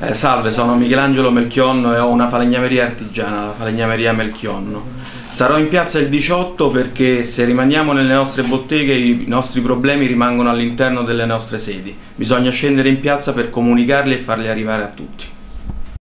Eh, salve, sono Michelangelo Melchionno e ho una falegnameria artigiana, la falegnameria Melchionno. Sarò in piazza il 18 perché se rimaniamo nelle nostre botteghe i nostri problemi rimangono all'interno delle nostre sedi. Bisogna scendere in piazza per comunicarli e farli arrivare a tutti.